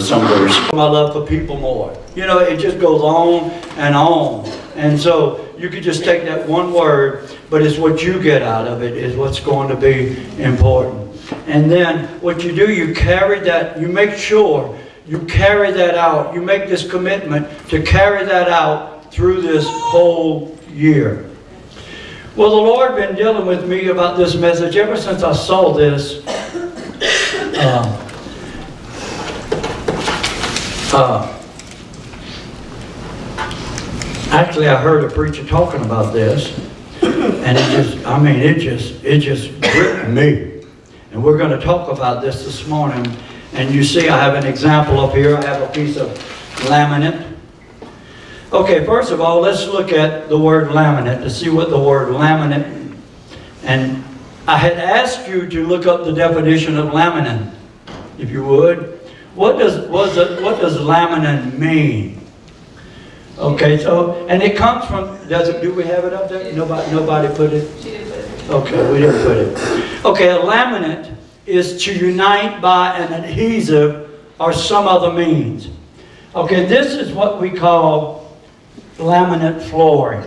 some. My love for people more. You know, it just goes on and on. And so you could just take that one word, but it's what you get out of it is what's going to be important. And then what you do, you carry that, you make sure you carry that out. You make this commitment to carry that out through this whole year. Well, the Lord been dealing with me about this message ever since I saw this. Uh, uh, actually, I heard a preacher talking about this, and it just, I mean, it just, it just gripped me. And we're going to talk about this this morning. And you see, I have an example up here. I have a piece of laminate. Okay, first of all, let's look at the word laminate to see what the word laminate. And I had asked you to look up the definition of laminin, if you would. What does what does, what does laminin mean? Okay, so and it comes from. Does it? Do we have it up there? Nobody. Nobody put it. She didn't put it. Okay, we didn't put it. Okay, a laminate is to unite by an adhesive or some other means. Okay, this is what we call laminate flooring.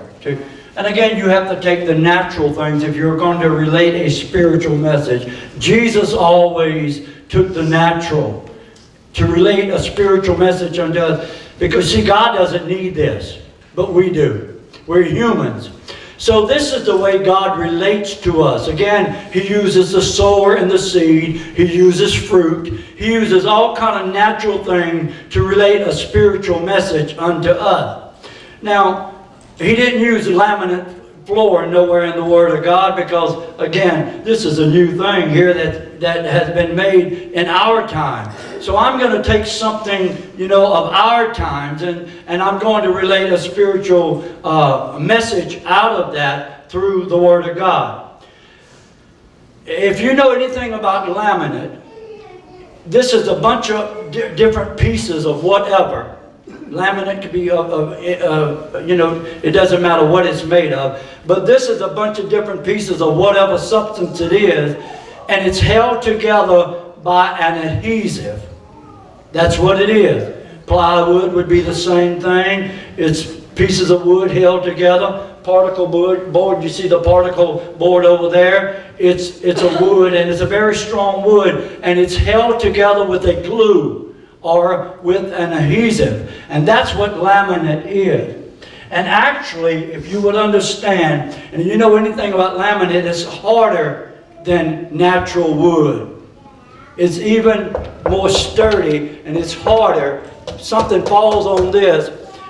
And again, you have to take the natural things if you're going to relate a spiritual message. Jesus always took the natural to relate a spiritual message unto us. Because see, God doesn't need this, but we do. We're humans. So this is the way God relates to us. Again, He uses the sower and the seed. He uses fruit. He uses all kind of natural things to relate a spiritual message unto us. Now, He didn't use laminate floor nowhere in the Word of God because, again, this is a new thing here that, that has been made in our time. So I'm going to take something, you know, of our times and, and I'm going to relate a spiritual uh, message out of that through the Word of God. If you know anything about laminate, this is a bunch of di- different pieces of whatever. Laminate could be of, of you know, it doesn't matter what it's made of. But this is a bunch of different pieces of whatever substance it is, and it's held together by an adhesive. That's what it is. Plywood would be the same thing. It's pieces of wood held together. Particle board, board, you see the particle board over there? It's, it's a wood and it's a very strong wood and it's held together with a glue or with an adhesive. And that's what laminate is. And actually, if you would understand, and you know anything about laminate, it's harder than natural wood. It's even more sturdy and it's harder. If something falls on this,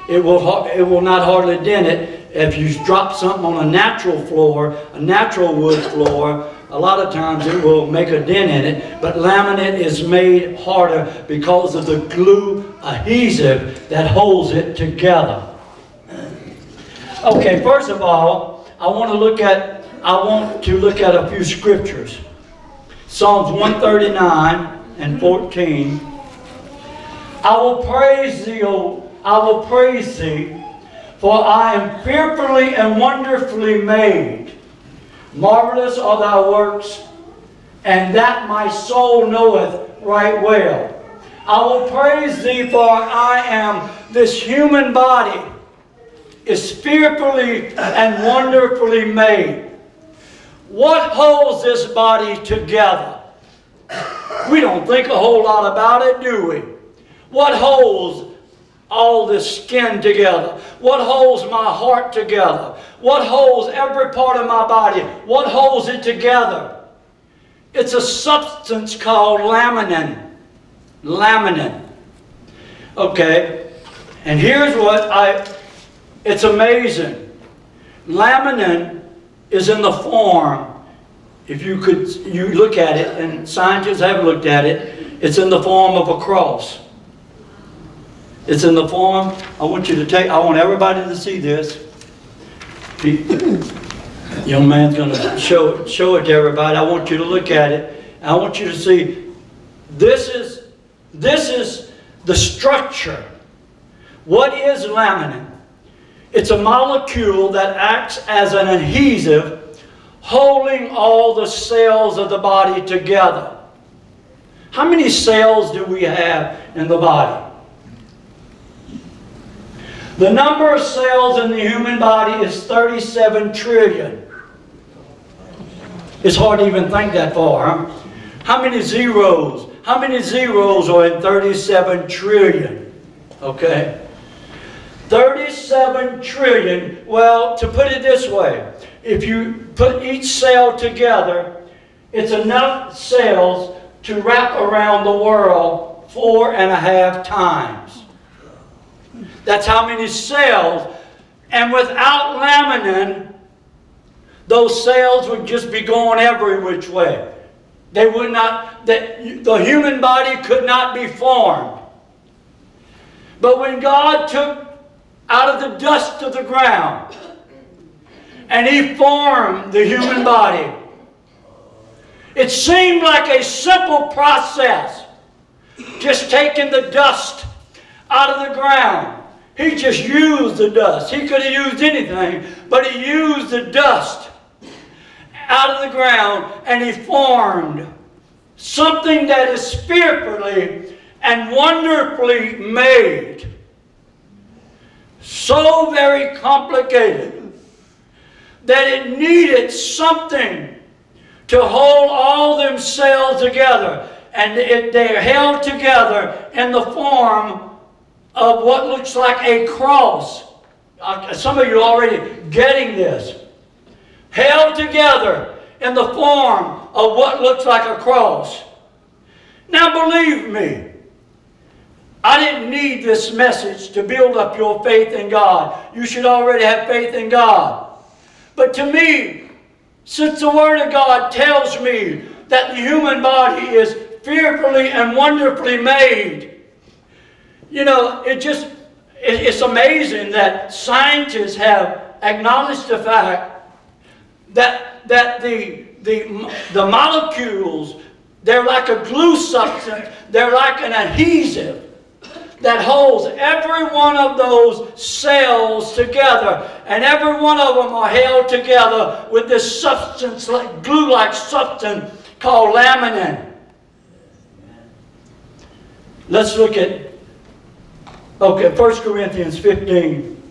it will, it will not hardly dent it. If you drop something on a natural floor, a natural wood floor, a lot of times it will make a dent in it. But laminate is made harder because of the glue adhesive that holds it together. Okay, first of all, I want to look at I want to look at a few scriptures. Psalms 139 and 14. I will praise thee, O I will praise thee, for I am fearfully and wonderfully made. Marvelous are thy works, and that my soul knoweth right well. I will praise thee, for I am this human body is fearfully and wonderfully made. What holds this body together? We don't think a whole lot about it, do we? What holds all this skin together? What holds my heart together? What holds every part of my body? What holds it together? It's a substance called laminin. Laminin. Okay, and here's what I, it's amazing. Laminin is in the form, if you could, you look at it, and scientists have looked at it, it's in the form of a cross. It's in the form, I want you to take, I want everybody to see this. Young man's going to show, show it to everybody. I want you to look at it. I want you to see this is, this is the structure. What is laminin? It's a molecule that acts as an adhesive holding all the cells of the body together. How many cells do we have in the body? The number of cells in the human body is 37 trillion. It's hard to even think that far. Huh? How many zeros? How many zeros are in 37 trillion? Okay. 37 trillion. Well, to put it this way, if you put each cell together, it's enough cells to wrap around the world four and a half times. That's how many cells. And without laminin, those cells would just be going every which way. They would not, the, the human body could not be formed. But when God took out of the dust of the ground and He formed the human body, it seemed like a simple process. Just taking the dust out of the ground he just used the dust. He could have used anything, but he used the dust out of the ground and he formed something that is fearfully and wonderfully made. So very complicated that it needed something to hold all themselves together. And it, they're held together in the form of what looks like a cross. Uh, some of you are already getting this. Held together in the form of what looks like a cross. Now believe me, I didn't need this message to build up your faith in God. You should already have faith in God. But to me, since the Word of God tells me that the human body is fearfully and wonderfully made, you know, it just, it's amazing that scientists have acknowledged the fact that, that the, the, the molecules, they're like a glue substance, they're like an adhesive that holds every one of those cells together. And every one of them are held together with this substance, like glue-like substance called laminin. Let's look at Okay, 1 Corinthians 15,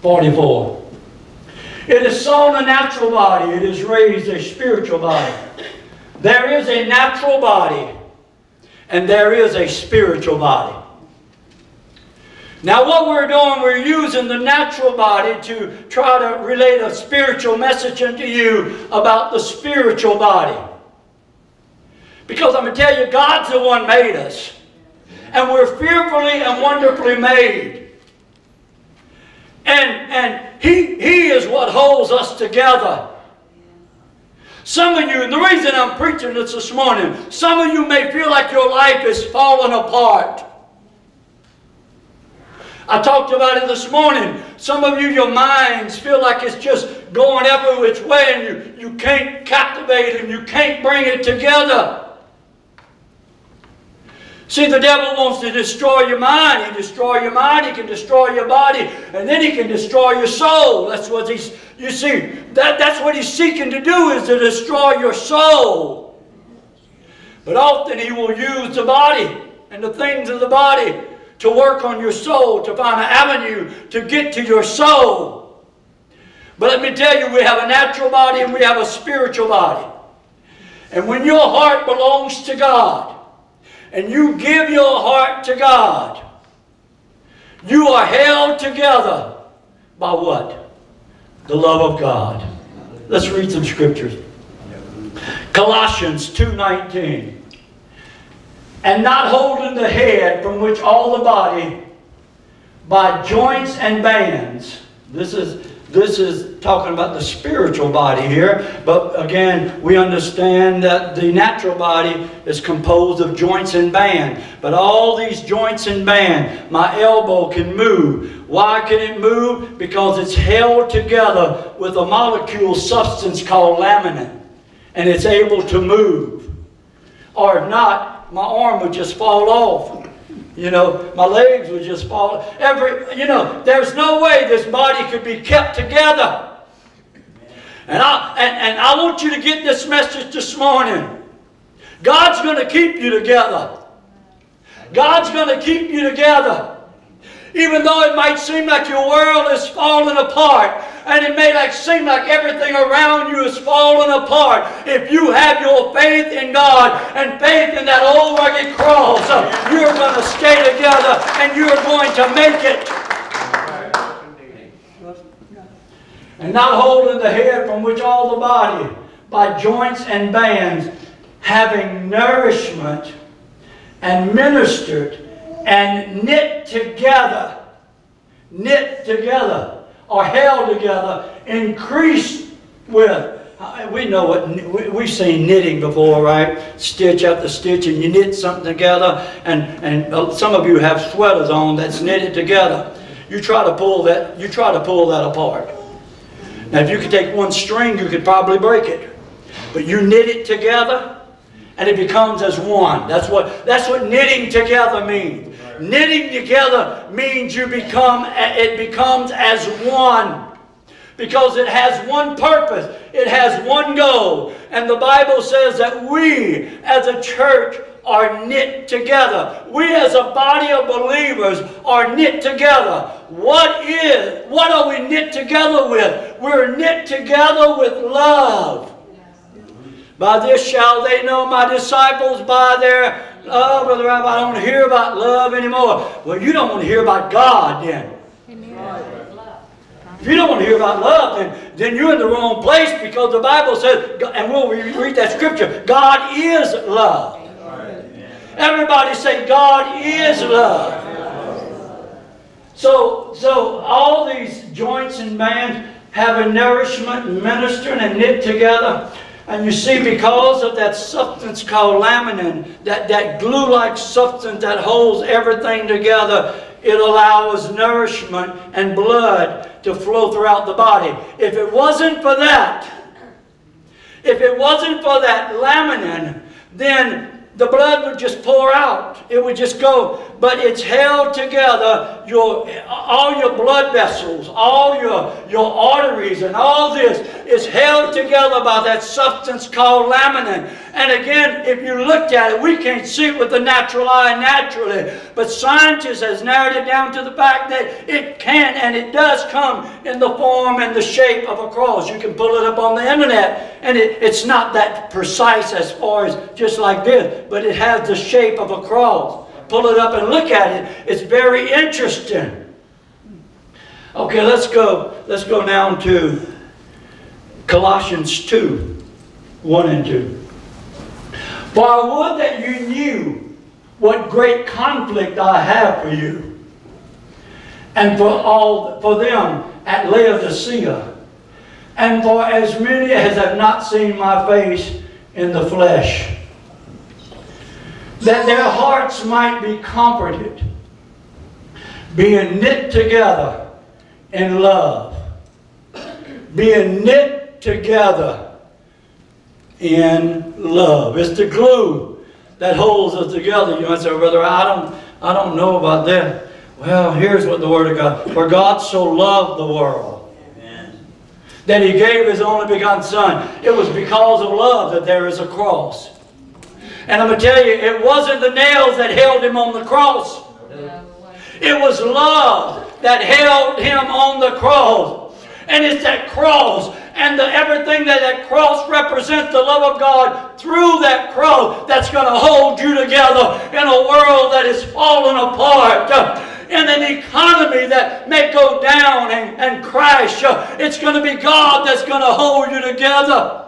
44. It is sown a natural body, it is raised a spiritual body. There is a natural body, and there is a spiritual body. Now, what we're doing, we're using the natural body to try to relate a spiritual message into you about the spiritual body. Because I'm going to tell you, God's the one made us and we're fearfully and wonderfully made. And, and he, he is what holds us together. Some of you, and the reason I'm preaching this this morning, some of you may feel like your life is falling apart. I talked about it this morning. Some of you, your minds feel like it's just going every which way and you, you can't captivate and you can't bring it together. See, the devil wants to destroy your mind. He destroy your mind, he can destroy your body, and then he can destroy your soul. That's what he's, you see, that, that's what he's seeking to do is to destroy your soul. But often he will use the body and the things of the body to work on your soul, to find an avenue to get to your soul. But let me tell you, we have a natural body and we have a spiritual body. And when your heart belongs to God, and you give your heart to God, you are held together by what? The love of God. Let's read some scriptures. Colossians 2.19 And not holding the head from which all the body by joints and bands. This is this is talking about the spiritual body here, but again, we understand that the natural body is composed of joints and band. But all these joints and band, my elbow can move Why can it move? Because it's held together with a molecule substance called laminin. And it's able to move. Or if not, my arm would just fall off. You know, my legs would just fall. Every, you know, there's no way this body could be kept together. And I, and, and I want you to get this message this morning. God's going to keep you together. God's going to keep you together. Even though it might seem like your world is falling apart, and it may like seem like everything around you is falling apart, if you have your faith in God and faith in that old rugged cross, uh, you're going to stay together and you're going to make it. And not holding the head from which all the body, by joints and bands, having nourishment and ministered and knit together, knit together, or held together, increased with. We know what we've seen knitting before, right? Stitch after stitch, and you knit something together, and and uh, some of you have sweaters on that's knitted together. You try to pull that. You try to pull that apart. Now, if you could take one string, you could probably break it, but you knit it together and it becomes as one. That's what, that's what knitting together means. Knitting together means you become, it becomes as one. Because it has one purpose. It has one goal. And the Bible says that we as a church are knit together. We as a body of believers are knit together. What is, what are we knit together with? We're knit together with love. By this shall they know my disciples by their love. Brother Ralph, I don't want to hear about love anymore. Well, you don't want to hear about God then. If you don't want to hear about love, then, then you're in the wrong place because the Bible says, and we'll read that scripture, God is love. Everybody say, God is love. So, so all these joints and bands have a nourishment, and ministering and knit together. And you see, because of that substance called laminin, that, that glue-like substance that holds everything together, it allows nourishment and blood to flow throughout the body. If it wasn't for that, if it wasn't for that laminin, then the blood would just pour out. It would just go. But it's held together. Your, all your blood vessels, all your, your arteries, and all this is held together by that substance called laminin. And again, if you looked at it, we can't see it with the natural eye naturally. But scientists has narrowed it down to the fact that it can and it does come in the form and the shape of a cross. You can pull it up on the internet, and it, it's not that precise as far as just like this but it has the shape of a cross. Pull it up and look at it. It's very interesting. Okay, let's go. Let's go down to Colossians 2, 1 and 2. For I would that you knew what great conflict I have for you, and for all for them at Laodicea, and for as many as have not seen my face in the flesh. That their hearts might be comforted, being knit together in love, being knit together in love. It's the glue that holds us together. You might say, brother, I don't, I don't know about that. Well, here's what the Word of God, for God so loved the world Amen. that He gave His only begotten Son. It was because of love that there is a cross. And I'm going to tell you, it wasn't the nails that held him on the cross. It was love that held him on the cross. And it's that cross and the, everything that that cross represents, the love of God through that cross that's going to hold you together in a world that is falling apart. in an economy that may go down and, and crash, it's going to be God that's going to hold you together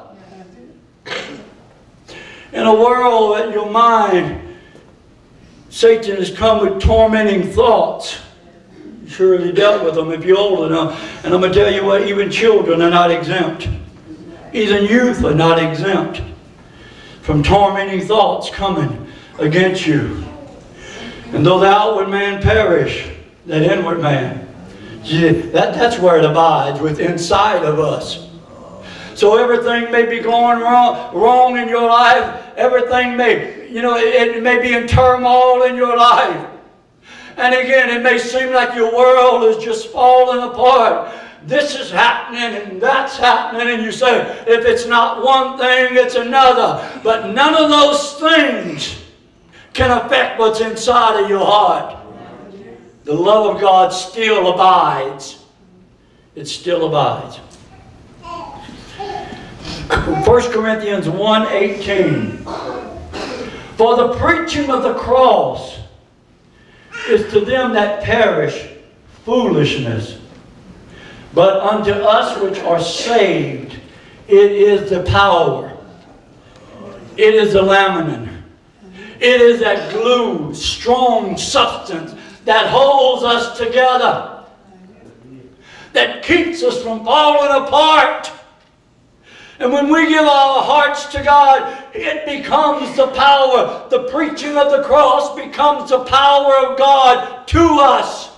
in a world that your mind, Satan has come with tormenting thoughts. Surely dealt with them if you're old enough. And I'm going to tell you what, even children are not exempt. Even youth are not exempt from tormenting thoughts coming against you. And though the outward man perish, that inward man That, that's where it abides, with inside of us. So everything may be going wrong, wrong in your life. Everything may, you know, it, it may be in turmoil in your life. And again, it may seem like your world is just falling apart. This is happening and that's happening, and you say, if it's not one thing, it's another. But none of those things can affect what's inside of your heart. The love of God still abides. It still abides. 1 Corinthians 1.18 For the preaching of the cross is to them that perish foolishness, but unto us which are saved it is the power. It is the laminin. It is that glue, strong substance that holds us together, that keeps us from falling apart. And when we give our hearts to God, it becomes the power. The preaching of the cross becomes the power of God to us.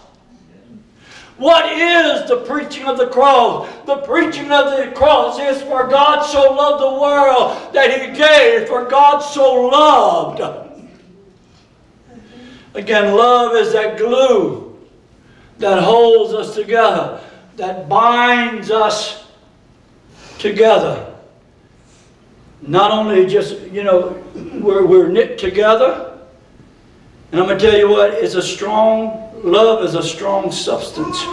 What is the preaching of the cross? The preaching of the cross is for God so loved the world that he gave, for God so loved. Again, love is that glue that holds us together, that binds us together. Not only just, you know, we're, we're knit together. And I'm going to tell you what, it's a strong, love is a strong substance.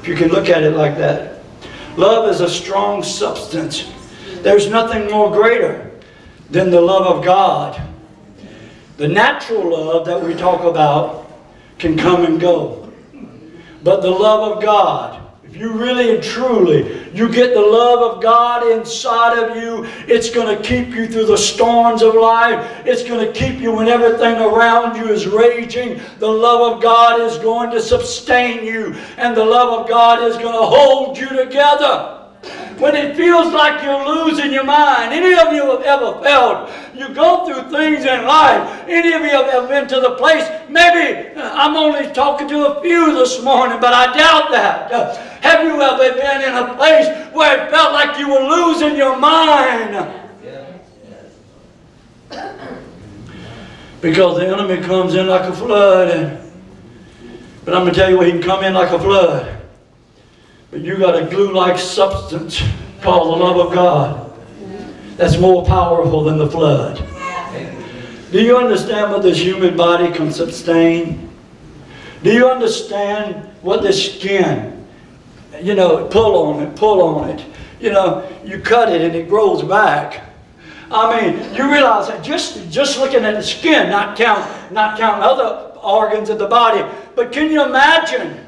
If you can look at it like that. Love is a strong substance. There's nothing more greater than the love of God. The natural love that we talk about can come and go. But the love of God, you really and truly, you get the love of God inside of you, it's going to keep you through the storms of life. It's going to keep you when everything around you is raging. The love of God is going to sustain you, and the love of God is going to hold you together when it feels like you're losing your mind. Any of you have ever felt you go through things in life? Any of you have ever been to the place? Maybe uh, I'm only talking to a few this morning, but I doubt that. Uh, have you ever been in a place where it felt like you were losing your mind? Because the enemy comes in like a flood. But I'm going to tell you what, he can come in like a flood. But you got a glue-like substance called the love of God that's more powerful than the flood. Do you understand what this human body can sustain? Do you understand what the skin, you know, pull on it, pull on it. You know, you cut it and it grows back. I mean, you realize that just, just looking at the skin, not count, not count other organs of the body, but can you imagine?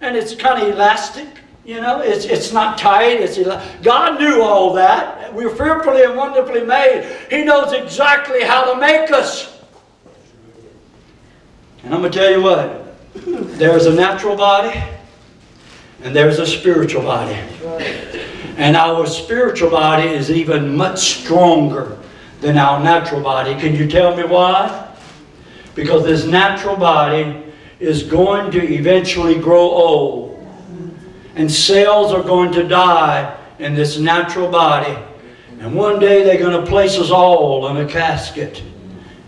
And it's kind of elastic. You know, it's, it's not tight. It's God knew all that. We are fearfully and wonderfully made. He knows exactly how to make us. And I'm going to tell you what. There's a natural body and there's a spiritual body. And our spiritual body is even much stronger than our natural body. Can you tell me why? Because this natural body is going to eventually grow old and cells are going to die in this natural body. And one day they're going to place us all in a casket.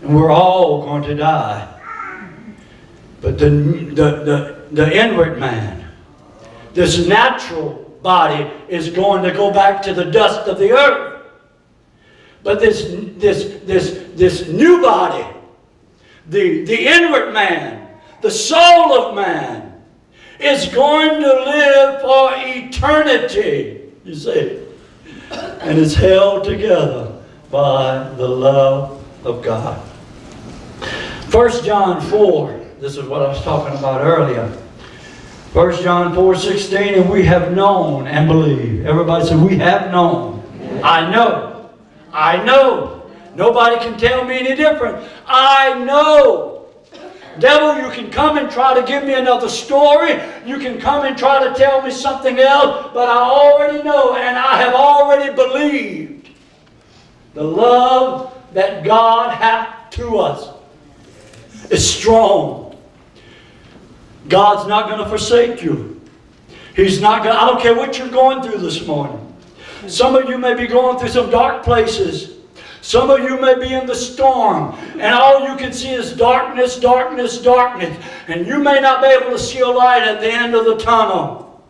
And we're all going to die. But the, the, the, the inward man, this natural body, is going to go back to the dust of the earth. But this, this, this, this new body, the, the inward man, the soul of man, is going to live for eternity, you see. And it's held together by the love of God. 1 John 4, this is what I was talking about earlier. 1 John 4, 16, and we have known and believe. Everybody said, we have known. I know. I know. Nobody can tell me any different. I know Devil, you can come and try to give me another story. You can come and try to tell me something else, but I already know and I have already believed the love that God hath to us is strong. God's not going to forsake you. He's not going to, I don't care what you're going through this morning. Some of you may be going through some dark places. Some of you may be in the storm, and all you can see is darkness, darkness, darkness. And you may not be able to see a light at the end of the tunnel.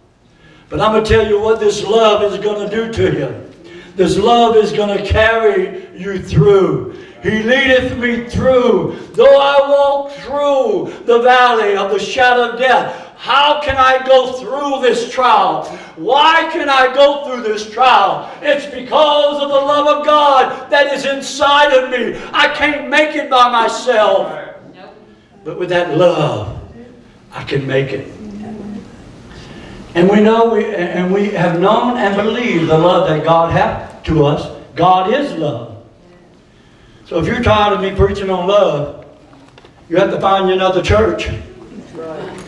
But I'm going to tell you what this love is going to do to you. This love is going to carry you through. He leadeth me through. Though I walk through the valley of the shadow of death, how can I go through this trial? Why can I go through this trial? It's because of the love of God that is inside of me. I can't make it by myself. But with that love, I can make it. And we know we, and we have known and believed the love that God has to us. God is love. So if you're tired of me preaching on love, you have to find you another church.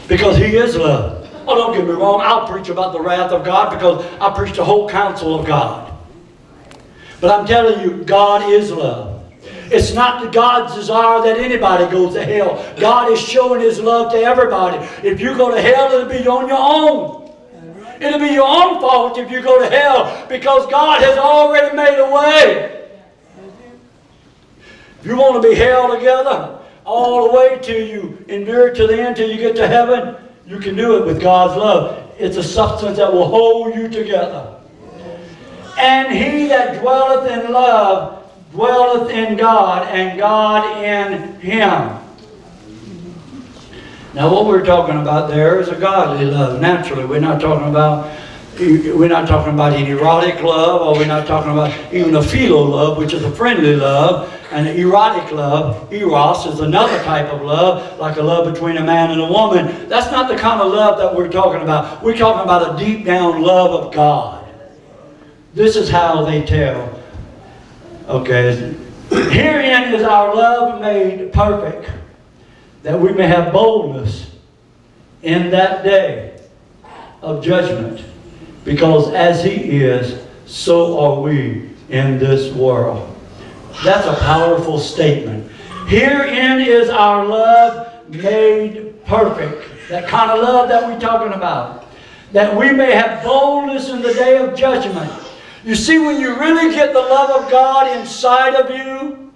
Because He is love. Oh, don't get me wrong. I'll preach about the wrath of God because I preach the whole counsel of God. But I'm telling you, God is love. It's not God's desire that anybody goes to hell. God is showing His love to everybody. If you go to hell, it'll be on your own. It'll be your own fault if you go to hell because God has already made a way. If you want to be held together, all the way till you endure to the end till you get to heaven, you can do it with God's love. It's a substance that will hold you together. And he that dwelleth in love dwelleth in God, and God in him. Now, what we're talking about there is a godly love. Naturally, we're not talking about we're not talking about an erotic love, or we're not talking about even a phileo love, which is a friendly love. And erotic love, eros, is another type of love, like a love between a man and a woman. That's not the kind of love that we're talking about. We're talking about a deep down love of God. This is how they tell. Okay. Herein is our love made perfect, that we may have boldness in that day of judgment. Because as He is, so are we in this world. That's a powerful statement. Herein is our love made perfect. That kind of love that we're talking about. That we may have boldness in the day of judgment. You see, when you really get the love of God inside of you,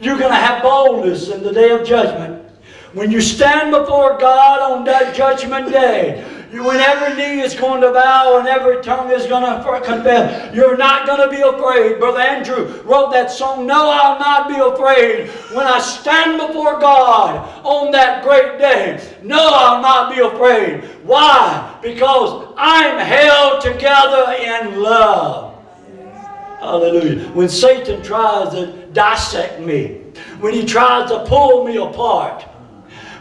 you're going to have boldness in the day of judgment. When you stand before God on that judgment day, when every knee is going to bow and every tongue is going to confess, you're not going to be afraid. Brother Andrew wrote that song, No, I'll not be afraid. When I stand before God on that great day, no, I'll not be afraid. Why? Because I'm held together in love. Hallelujah. When Satan tries to dissect me, when he tries to pull me apart,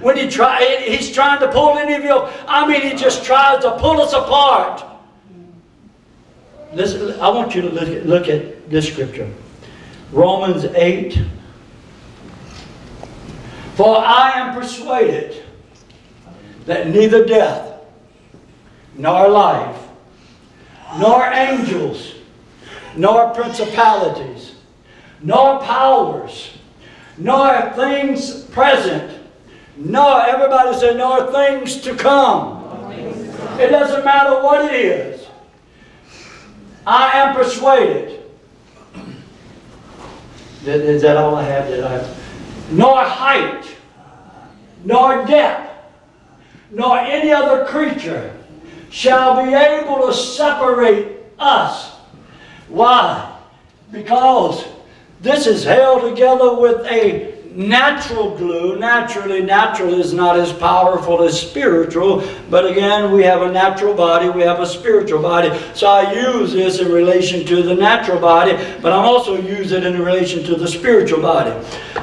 when he try, he's trying to pull any of you, I mean, he just tries to pull us apart. Listen, I want you to look at, look at this scripture. Romans 8. For I am persuaded that neither death, nor life, nor angels, nor principalities, nor powers, nor things present, no, everybody said, nor things to come. It doesn't matter what it is. I am persuaded. Is that all I have? That I have? Nor height, nor depth, nor any other creature shall be able to separate us. Why? Because this is held together with a natural glue, naturally, natural is not as powerful as spiritual, but again, we have a natural body, we have a spiritual body. So I use this in relation to the natural body, but I'm also use it in relation to the spiritual body.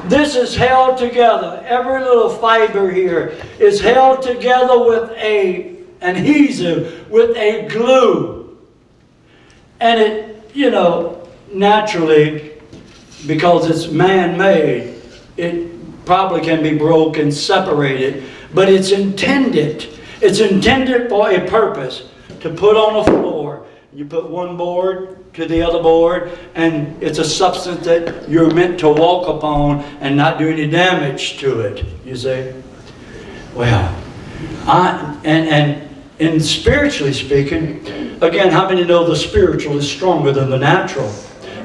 This is held together. Every little fiber here is held together with a adhesive, with a glue. And it, you know, naturally, because it's man-made, it probably can be broken, separated, but it's intended. It's intended for a purpose to put on a floor. You put one board to the other board, and it's a substance that you're meant to walk upon and not do any damage to it. You see? Well, I, and, and in spiritually speaking, again, how many know the spiritual is stronger than the natural?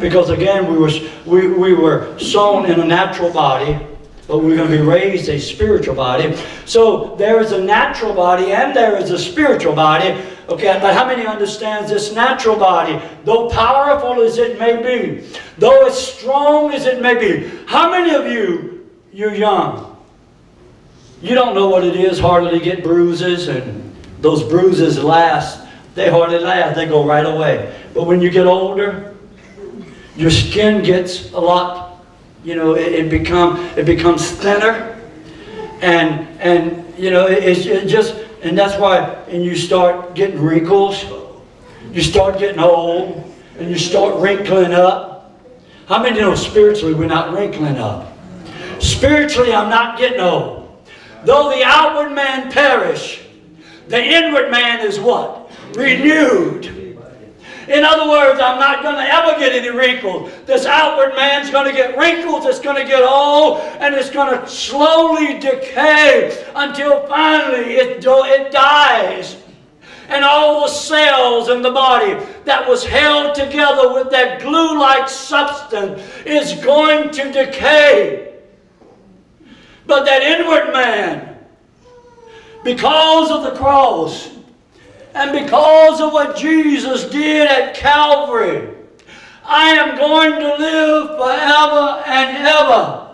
Because again, we were, we, we were sown in a natural body, but we're going to be raised a spiritual body. So there is a natural body and there is a spiritual body. Okay, but how many understands this natural body, though powerful as it may be, though as strong as it may be? How many of you, you're young? You don't know what it is hardly get bruises and those bruises last. They hardly last. They go right away. But when you get older, your skin gets a lot, you know, it, it, become, it becomes thinner. And, and you know, it, it just, and that's why, and you start getting wrinkles. You start getting old. And you start wrinkling up. How many know spiritually we're not wrinkling up? Spiritually, I'm not getting old. Though the outward man perish, the inward man is what? Renewed. In other words, I'm not going to ever get any wrinkles. This outward man's going to get wrinkles, it's going to get old, and it's going to slowly decay until finally it, it dies. And all the cells in the body that was held together with that glue-like substance is going to decay. But that inward man, because of the cross and because of what Jesus did at Calvary, I am going to live forever and ever.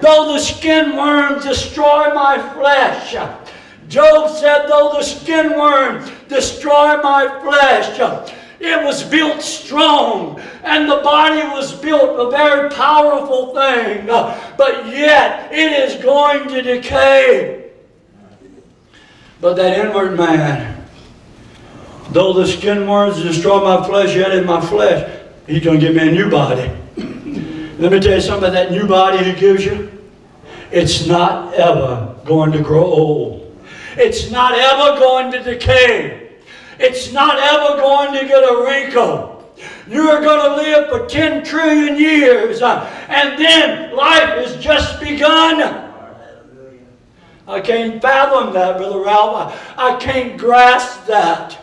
Though the skin worms destroy my flesh, Job said, though the skin worm destroy my flesh, it was built strong, and the body was built a very powerful thing, but yet it is going to decay. But that inward man, though the skin worms destroy my flesh, yet in my flesh, he's going to give me a new body. Let me tell you something about that new body he gives you. It's not ever going to grow old. It's not ever going to decay. It's not ever going to get a wrinkle. You are going to live for 10 trillion years, uh, and then life has just begun. I can't fathom that, Brother Ralph. I, I can't grasp that.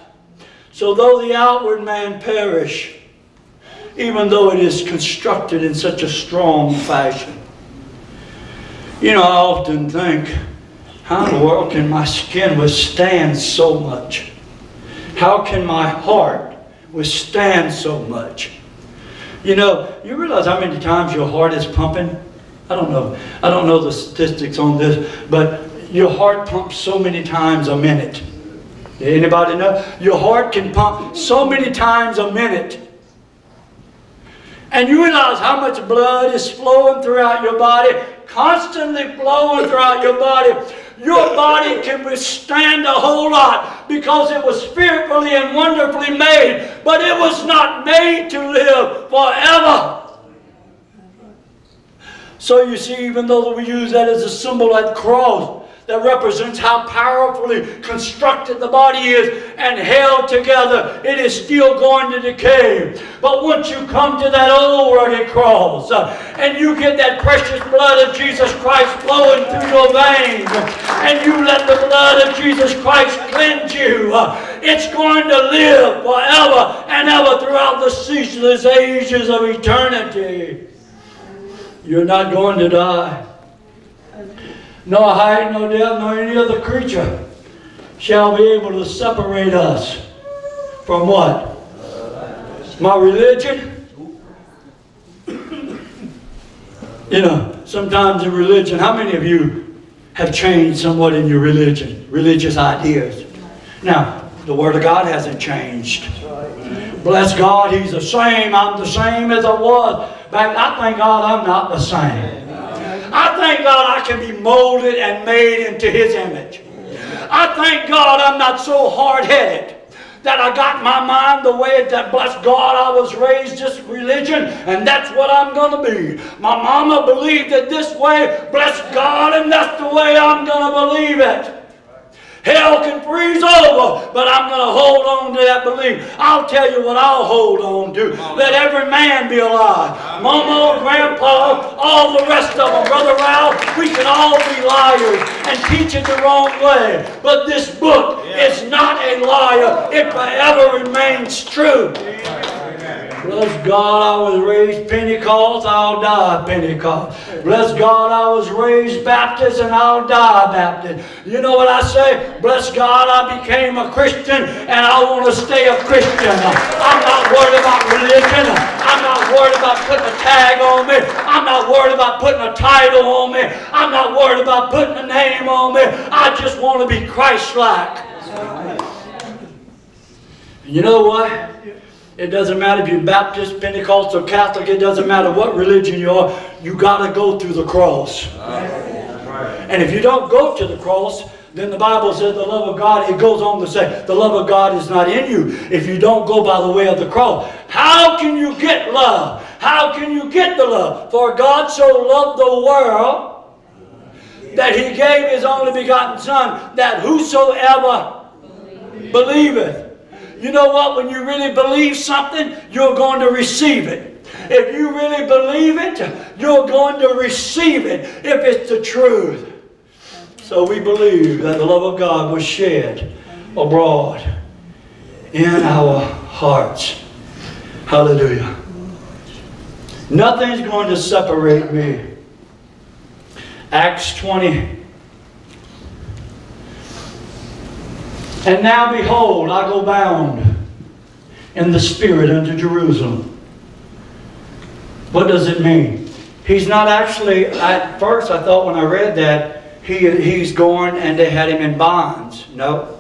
So though the outward man perish, even though it is constructed in such a strong fashion. You know, I often think, how in the world can my skin withstand so much? How can my heart withstand so much? You know, you realize how many times your heart is pumping? I don't know. I don't know the statistics on this, but your heart pumps so many times a minute. Anybody know? Your heart can pump so many times a minute. And you realize how much blood is flowing throughout your body, constantly flowing throughout your body. Your body can withstand a whole lot because it was fearfully and wonderfully made, but it was not made to live forever. So you see, even though we use that as a symbol like cross, that represents how powerfully constructed the body is and held together. It is still going to decay. But once you come to that old rugged cross uh, and you get that precious blood of Jesus Christ flowing through your veins and you let the blood of Jesus Christ cleanse you, uh, it's going to live forever and ever throughout the ceaseless ages of eternity. You're not going to die no height, no depth, nor any other creature shall be able to separate us from what? My religion? You know, sometimes in religion, how many of you have changed somewhat in your religion, religious ideas? Now, the Word of God hasn't changed. Bless God, He's the same. I'm the same as I was. Back, I thank God I'm not the same. I thank God I can be molded and made into His image. I thank God I'm not so hard-headed that I got my mind the way that, bless God, I was raised just religion, and that's what I'm going to be. My mama believed it this way, bless God, and that's the way I'm going to believe it. Hell can freeze over, but I'm going to hold on to that belief. I'll tell you what I'll hold on to. Let every man be alive. Mama, grandpa, all the rest of them, Brother Ralph, we can all be liars and teach it the wrong way. But this book is not a liar. It forever remains true. Bless God, I was raised Pentecost, I'll die Pentecost. Bless God, I was raised Baptist and I'll die Baptist. You know what I say? Bless God, I became a Christian and I want to stay a Christian. I'm not worried about religion. I'm not worried about putting a tag on me. I'm not worried about putting a title on me. I'm not worried about putting a name on me. I just want to be Christ-like. You know what? It doesn't matter if you're Baptist, Pentecostal, Catholic, it doesn't matter what religion you are, you got to go through the cross. And if you don't go to the cross, then the Bible says the love of God, it goes on to say, the love of God is not in you if you don't go by the way of the cross. How can you get love? How can you get the love? For God so loved the world that he gave his only begotten Son, that whosoever believeth you know what? When you really believe something, you're going to receive it. If you really believe it, you're going to receive it if it's the truth. So we believe that the love of God was shed abroad in our hearts. Hallelujah. Nothing's going to separate me. Acts 20 And now behold, I go bound in the Spirit unto Jerusalem. What does it mean? He's not actually, at first I thought when I read that, he, he's going and they had him in bonds. No.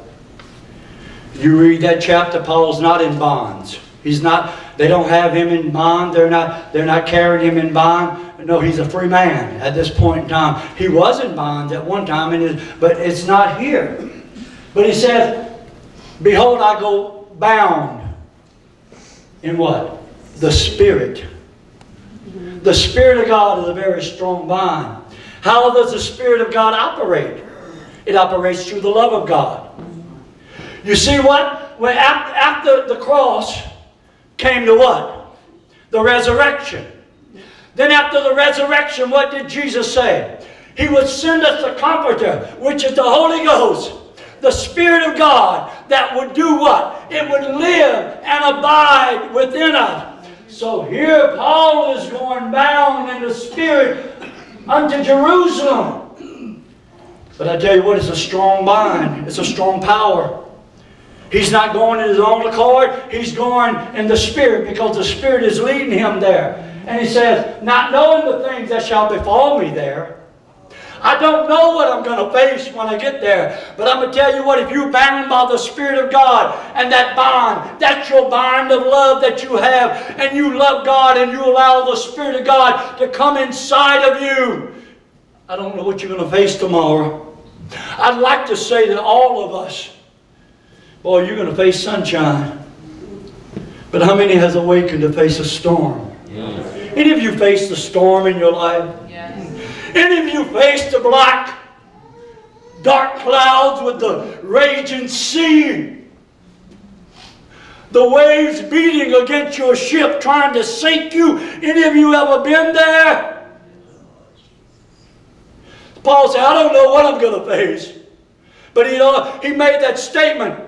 You read that chapter, Paul's not in bonds. He's not, they don't have him in bond. They're not, they're not carrying him in bond. No, he's a free man at this point in time. He was in bonds at one time, but it's not here. But he said, Behold, I go bound in what? The Spirit. The Spirit of God is a very strong bond. How does the Spirit of God operate? It operates through the love of God. You see what? When after the cross came to what? The resurrection. Then after the resurrection, what did Jesus say? He would send us the Comforter, which is the Holy Ghost the Spirit of God that would do what? It would live and abide within us. So here Paul is going bound in the Spirit unto Jerusalem. But I tell you what, it's a strong mind. It's a strong power. He's not going in his own accord. He's going in the Spirit because the Spirit is leading him there. And he says, not knowing the things that shall befall me there, I don't know what I'm going to face when I get there. But I'm going to tell you what, if you're bound by the Spirit of God and that bond, that's your bond of love that you have, and you love God and you allow the Spirit of God to come inside of you, I don't know what you're going to face tomorrow. I'd like to say that all of us, boy, you're going to face sunshine. But how many has awakened to face a storm? Yes. Any of you faced a storm in your life? Any of you faced the black, dark clouds with the raging sea? The waves beating against your ship trying to sink you? Any of you ever been there? Paul said, I don't know what I'm going to face. But he, uh, he made that statement.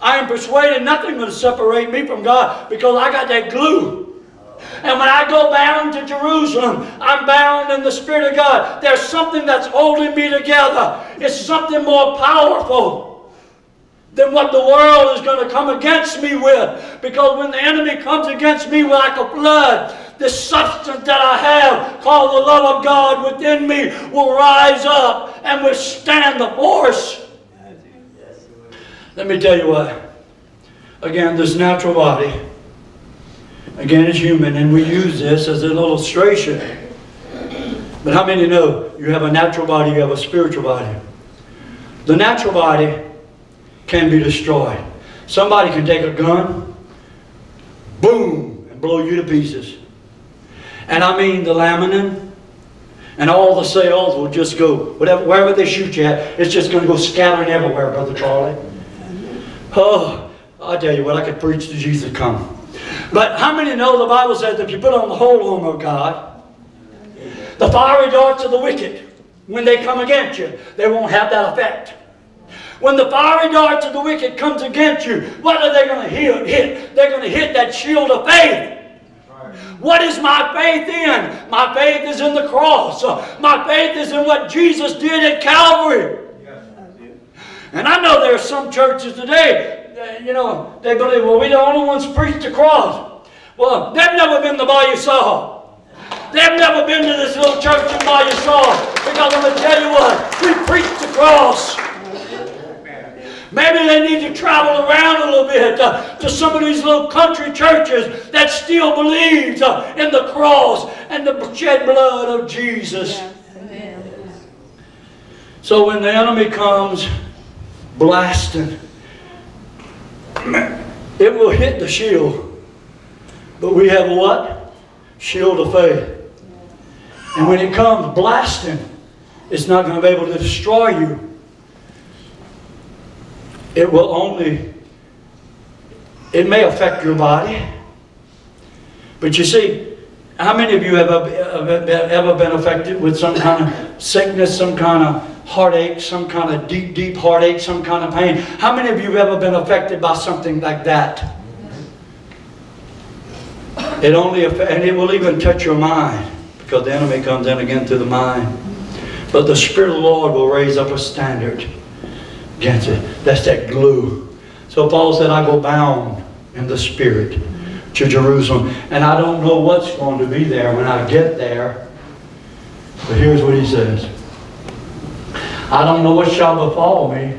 I am persuaded nothing will separate me from God because I got that glue. And when I go bound to Jerusalem, I'm bound in the Spirit of God. There's something that's holding me together. It's something more powerful than what the world is going to come against me with. Because when the enemy comes against me like a flood, this substance that I have called the love of God within me will rise up and withstand the force. Let me tell you what. Again, this natural body Again, it's human, and we use this as an illustration. But how many know you have a natural body, you have a spiritual body? The natural body can be destroyed. Somebody can take a gun, boom, and blow you to pieces. And I mean the laminin And all the cells will just go, whatever, wherever they shoot you at, it's just going to go scattering everywhere, Brother Charlie. Oh, I tell you what, I could preach to Jesus come. But how many know the Bible says if you put on the whole armor of God, the fiery darts of the wicked, when they come against you, they won't have that effect. When the fiery darts of the wicked comes against you, what are they going to hit? hit? They're going to hit that shield of faith. What is my faith in? My faith is in the cross. My faith is in what Jesus did at Calvary. And I know there are some churches today, you know, they believe, well, we're the only ones preach the cross. Well, they've never been to Bayou Sorrel. They've never been to this little church in Bayou Sorrel. Because I'm going to tell you what, we preach the cross. Maybe they need to travel around a little bit uh, to some of these little country churches that still believes uh, in the cross and the shed blood of Jesus. Yes. So when the enemy comes blasting, it will hit the shield. But we have what? Shield of faith. And when it comes blasting, it's not going to be able to destroy you it will only, it may affect your body. But you see, how many of you have ever been affected with some kind of sickness, some kind of heartache, some kind of deep, deep heartache, some kind of pain? How many of you have ever been affected by something like that? It only, and it will even touch your mind because the enemy comes in again through the mind. But the Spirit of the Lord will raise up a standard against it. That's that glue. So Paul said, I go bound in the Spirit to Jerusalem. And I don't know what's going to be there when I get there. But here's what he says. I don't know what shall befall me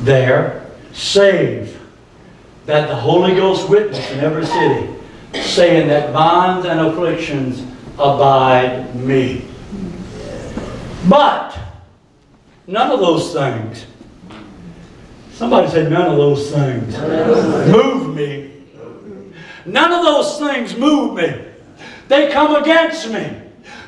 there, save that the Holy Ghost witness in every city, saying that bonds and afflictions abide me. But None of those things. Somebody said, none of those things move me. None of those things move me. They come against me.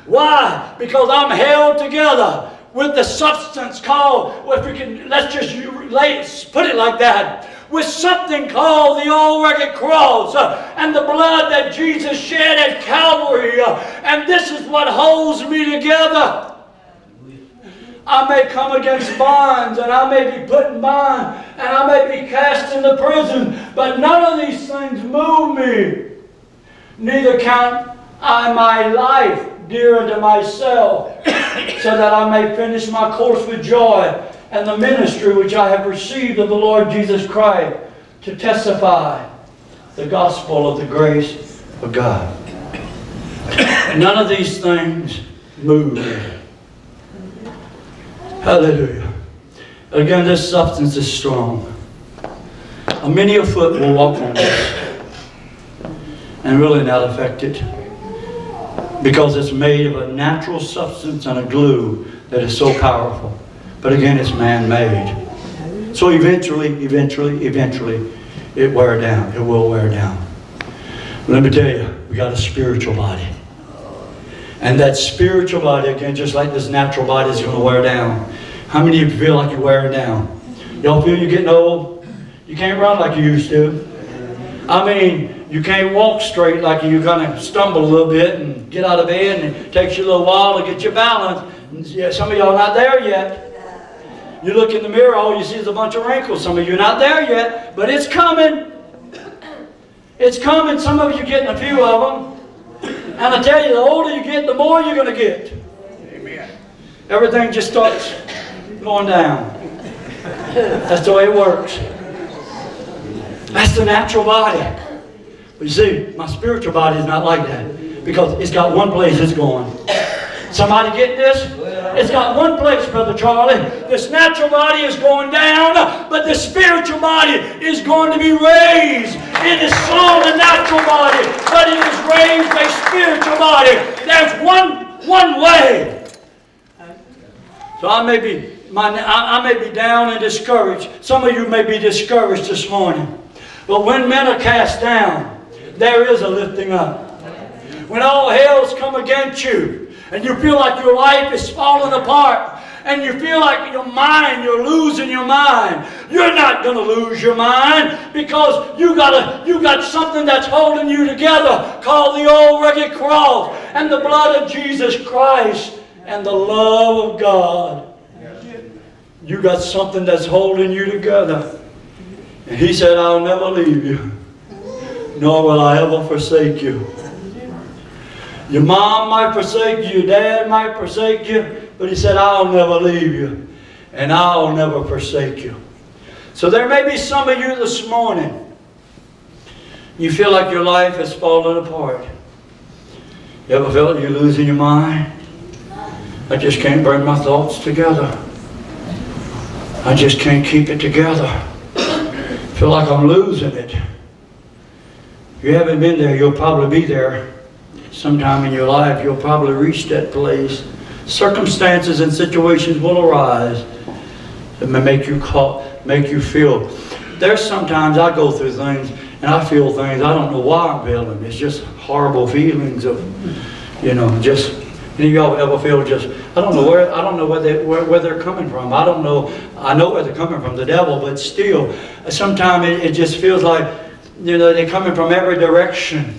Why? Because I'm held together with the substance called, well, if we can, let's just put it like that, with something called the all rugged cross uh, and the blood that Jesus shed at Calvary. Uh, and this is what holds me together. I may come against bonds and I may be put in bond and I may be cast into prison, but none of these things move me. Neither count I my life dear to myself, so that I may finish my course with joy and the ministry which I have received of the Lord Jesus Christ to testify the gospel of the grace of God. None of these things move. Hallelujah. Again, this substance is strong. Many a foot will walk on this and really not affect it because it's made of a natural substance and a glue that is so powerful. But again, it's man-made. So eventually, eventually, eventually, it wear down. It will wear down. Let me tell you, we got a spiritual body. And that spiritual body, again, just like this natural body is going to wear down. How many of you feel like you're wearing down? Y'all feel you're getting old? You can't run like you used to. I mean, you can't walk straight like you kind of stumble a little bit and get out of bed and it takes you a little while to get your balance. Yeah, some of y'all not there yet. You look in the mirror, all you see is a bunch of wrinkles. Some of you are not there yet, but it's coming. It's coming. Some of you getting a few of them. And I tell you, the older you get, the more you're going to get. Amen. Everything just starts going down. That's the way it works. That's the natural body. But you see, my spiritual body is not like that because it's got one place it's going. Somebody get this? It's got one place, Brother Charlie. This natural body is going down, but the spiritual body is going to be raised. It is sown a natural body, but it is raised a spiritual body. There's one, one way. So I may be my, I, I may be down and discouraged. Some of you may be discouraged this morning. But when men are cast down, there is a lifting up. When all hell's come against you, and you feel like your life is falling apart, and you feel like your mind, you're losing your mind. You're not going to lose your mind because you got a, you got something that's holding you together called the rugged cross and the blood of Jesus Christ and the love of God. You got something that's holding you together. And he said, I'll never leave you, nor will I ever forsake you. Your mom might forsake you, your dad might forsake you, but he said, I'll never leave you, and I'll never forsake you. So there may be some of you this morning, you feel like your life is falling apart. You ever felt you're losing your mind? I just can't bring my thoughts together. I just can't keep it together. Feel like I'm losing it. If you haven't been there, you'll probably be there sometime in your life. You'll probably reach that place. Circumstances and situations will arise that may make you call, make you feel. There's sometimes I go through things and I feel things I don't know why I'm feeling. It's just horrible feelings of, you know, just any of y'all ever feel just, I don't know where, I don't know where, they, where, where they're coming from. I don't know, I know where they're coming from, the devil, but still, sometimes it, it just feels like, you know, they're coming from every direction.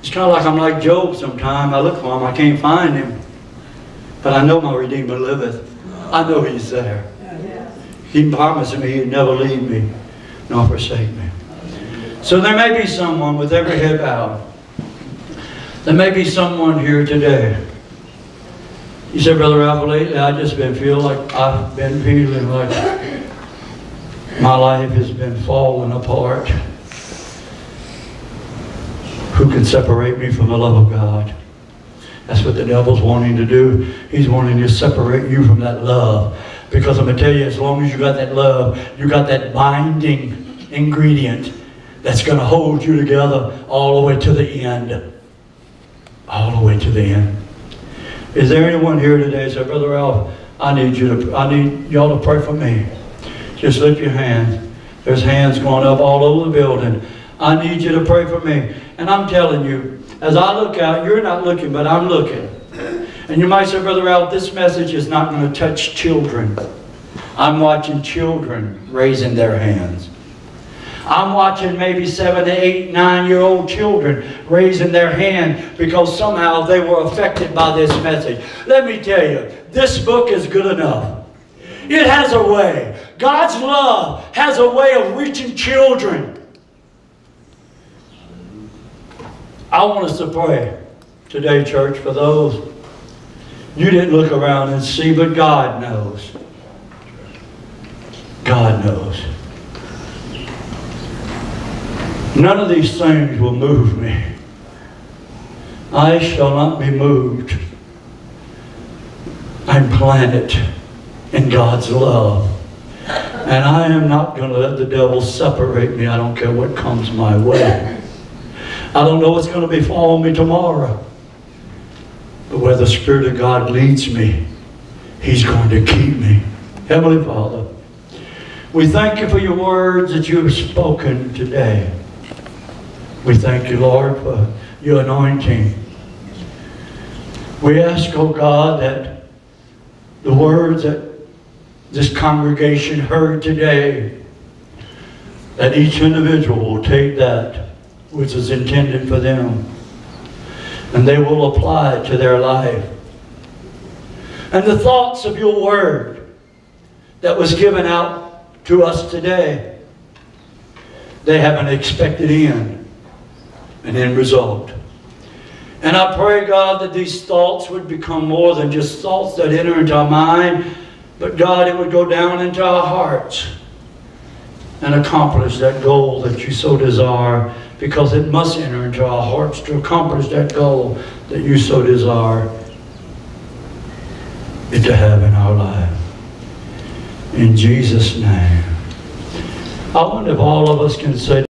It's kind of like I'm like Job sometimes. I look for him, I can't find him. But I know my Redeemer liveth. I know he's there. He promised me he'd never leave me nor forsake me. So there may be someone with every head bowed there may be someone here today. You said, Brother Ralph, lately I just been feeling like I've been feeling like my life has been falling apart. Who can separate me from the love of God? That's what the devil's wanting to do. He's wanting to separate you from that love. Because I'm going to tell you, as long as you got that love, you got that binding ingredient that's going to hold you together all the way to the end all the way to the end. Is there anyone here today say, Brother Ralph, I need you to, I need y'all to pray for me. Just lift your hands. There's hands going up all over the building. I need you to pray for me. And I'm telling you, as I look out, you're not looking, but I'm looking. And you might say, Brother Ralph, this message is not going to touch children. I'm watching children raising their hands. I'm watching maybe seven, eight, nine year old children raising their hand because somehow they were affected by this message. Let me tell you, this book is good enough. It has a way. God's love has a way of reaching children. I want us to pray today, church, for those you didn't look around and see, but God knows. God knows. None of these things will move me. I shall not be moved. I'm planted in God's love. And I am not going to let the devil separate me. I don't care what comes my way. I don't know what's going to befall me tomorrow. But where the Spirit of God leads me, He's going to keep me. Heavenly Father, we thank you for your words that you have spoken today. We thank you, Lord, for your anointing. We ask, oh God, that the words that this congregation heard today, that each individual will take that which is intended for them and they will apply it to their life. And the thoughts of your word that was given out to us today, they have an expected end an end result. And I pray, God, that these thoughts would become more than just thoughts that enter into our mind, but God, it would go down into our hearts and accomplish that goal that you so desire, because it must enter into our hearts to accomplish that goal that you so desire it to have in our life. In Jesus' name. I wonder if all of us can say,